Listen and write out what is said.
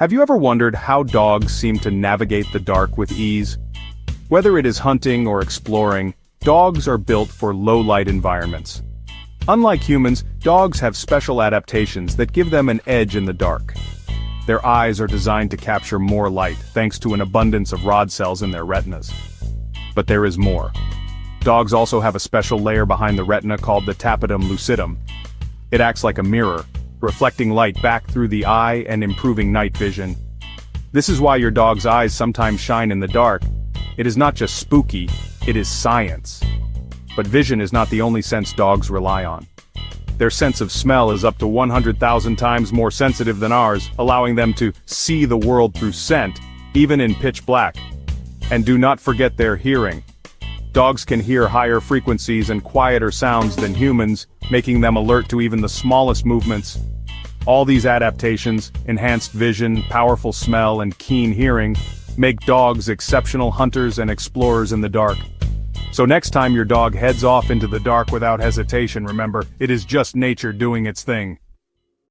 Have you ever wondered how dogs seem to navigate the dark with ease? Whether it is hunting or exploring, dogs are built for low-light environments. Unlike humans, dogs have special adaptations that give them an edge in the dark. Their eyes are designed to capture more light thanks to an abundance of rod cells in their retinas. But there is more. Dogs also have a special layer behind the retina called the tapetum lucidum. It acts like a mirror, reflecting light back through the eye and improving night vision. This is why your dog's eyes sometimes shine in the dark. It is not just spooky, it is science. But vision is not the only sense dogs rely on. Their sense of smell is up to 100,000 times more sensitive than ours, allowing them to see the world through scent, even in pitch black. And do not forget their hearing. Dogs can hear higher frequencies and quieter sounds than humans, making them alert to even the smallest movements. All these adaptations, enhanced vision, powerful smell, and keen hearing, make dogs exceptional hunters and explorers in the dark. So next time your dog heads off into the dark without hesitation remember, it is just nature doing its thing.